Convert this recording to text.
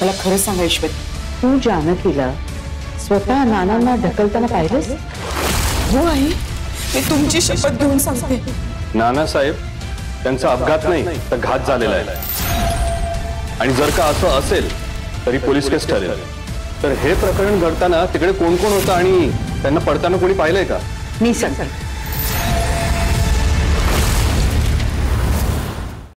मला खरं सांगा ईश्वरी तू जानकीला स्वतः नानांना ढकलताना पाहिलंस? हो आई मी तुमची शपथ घेऊन सांगते. नानासाहेब त्यांचा अपघात नाही तर घात झालेला आहे. आणि जर का असं असेल तरी पोलीस केस ठरेल. तर हे प्रकरण घडताना तिकडे कोण कोण होतं आणि त्यांना पडताना कोणी पाहिलंय का? मी सांगते.